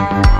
Thank you.